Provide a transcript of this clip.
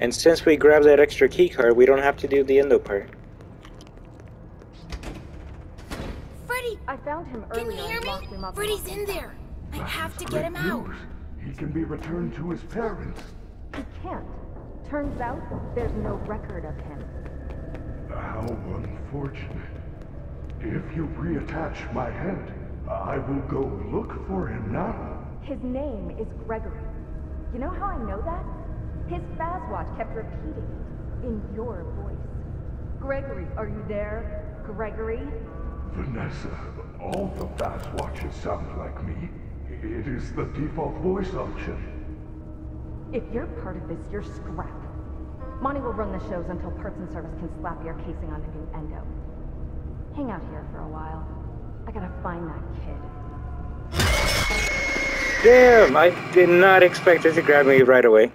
And since we grabbed that extra key card, we don't have to do the endo part. Freddy, I found him can you hear me? locked him up. Freddy's in there. I have to get him Great out. news. He can be returned to his parents. He can't. Turns out there's no record of him. How unfortunate. If you reattach my head, I will go look for him now. His name is Gregory. You know how I know that? His Fazwatch kept repeating it in your voice. Gregory, are you there? Gregory? Vanessa, all the Fazwatches sound like me. It is the default voice option. If you're part of this, you're scrap. Monty will run the shows until Parts and Service can slap your casing on a new endo. Hang out here for a while. I gotta find that kid. Damn! I did not expect it to grab me right away.